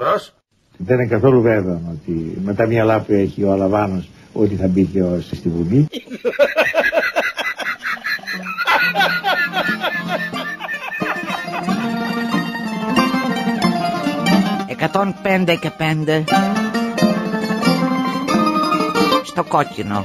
Εμπρός. Δεν είναι καθόλου βέβαιο ότι με τα μυαλά που έχει ο Αλαβάνος ότι θα μπει και ο στη Βουλή. Εκατόν πέντε και πέντε στο κόκκινο.